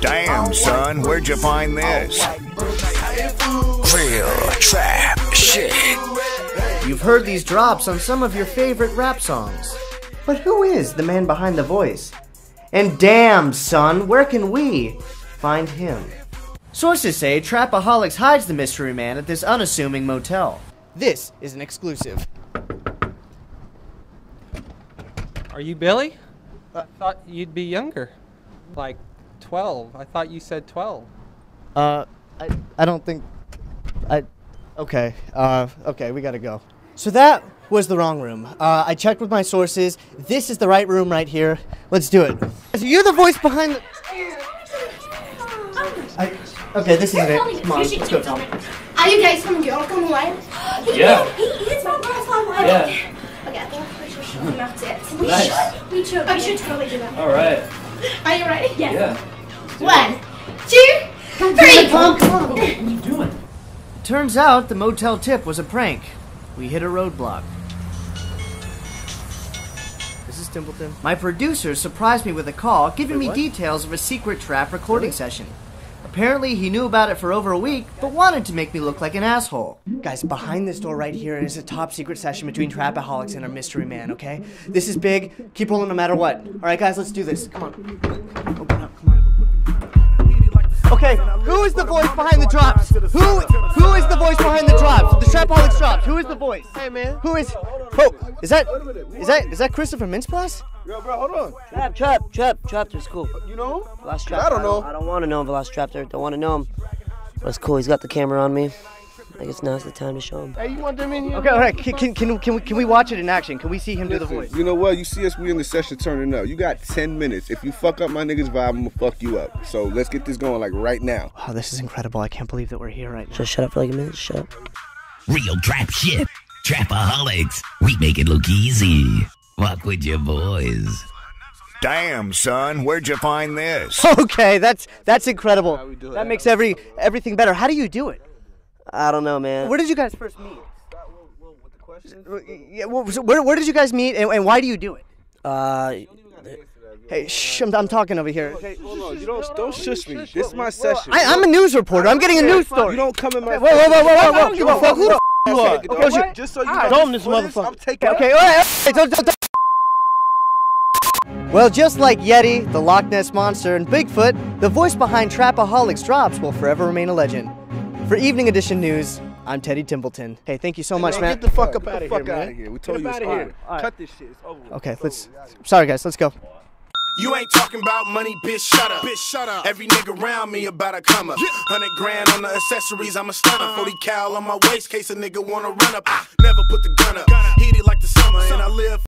Damn, son, where'd you find this? Real trap shit. You've heard these drops on some of your favorite rap songs. But who is the man behind the voice? And damn, son, where can we find him? Sources say Trapaholics hides the mystery man at this unassuming motel. This is an exclusive. Are you Billy? I thought you'd be younger. Like 12. I thought you said 12. Uh, I, I don't think. I. Okay, uh, okay, we gotta go. So that was the wrong room. Uh, I checked with my sources. This is the right room right here. Let's do it. So you're the voice behind the. I, okay, this isn't it. Come on, let's go, Tom. Are you guys coming to come online? He Yeah. Is, he is my boss online. Yeah. Okay, okay I think we should show him out it. We Nice. should. We should. I should totally do that. All right. Are you ready? Yes. Yeah. One, two, three. Tom, come on. What are you doing? Turns out the motel tip was a prank. We hit a roadblock. This is Templeton. My producer surprised me with a call giving me details of a secret trap recording session. Apparently, he knew about it for over a week, but wanted to make me look like an asshole. Guys, behind this door right here is a top secret session between Trapaholics and our mystery man, okay? This is big. Keep rolling no matter what. Alright, guys, let's do this. Come on. Open up, come on. Okay, who is the voice behind the drops? Who who is the voice behind the drops? The Trapaholics drops. Who is the voice? Hey man. Who is? Oh, is that is that is that Christopher Mintz-Plasse? Yo, bro, hold on. Trap, trap, trap, trap. It's cool. You know? Velociraptor. I don't know. I don't want to know him, Velociraptor. Don't want to know him. But it's cool. He's got the camera on me. I guess now's the time to show him. Hey, you want them in here? Okay, all right. Can can can, can, we, can we watch it in action? Can we see him do the voice? You know what? You see us, we in the session turning up. You got 10 minutes. If you fuck up my niggas vibe, I'm gonna fuck you up. So let's get this going like right now. Oh, this is incredible. I can't believe that we're here right now. Just shut up for like a minute. Shut up. Real trap shit. Trapaholics. We make it look easy. Walk with your boys. Damn, son, where'd you find this? Okay, that's that's incredible. we do it. That makes every everything better. How do you do it? I don't know, man. Where did you guys first meet? Yeah, well, so where, where did you guys meet and, and why do you do it? Uh, Hey, shh, I'm, I'm talking over here. Okay, Hold on, you don't don't shush me. This is my session. I, I'm a news reporter. I'm getting a news story. You don't come in my. Whoa, whoa, whoa, whoa, whoa, I whoa, give a fuck who the f- you are. Okay, what's Just so you Alright, know, don't this motherfucker. I'm taking. Okay, all right, all right, don't- don't- don't- Well, just like Yeti, the Loch Ness Monster, and Bigfoot, the voice behind Trapaholics Drops will forever remain a legend. For Evening Edition News, I'm Teddy Templeton. Hey, thank you so much, Man, man. Get the fuck up out of here, fuck man. outta here. We told you up it's outta here. over. Alright. Cut this shit. It's over. Okay, let's. Sorry, guys. Let's go. You ain't talking about money, bitch, shut up. Bitch, shut up. Every nigga around me about to come up. Hundred grand on the accessories, I'm a stunner. Uh-huh. 40 cal on my waist, case a nigga wanna run up. I never put the gun up. Heat it like the summer, and I live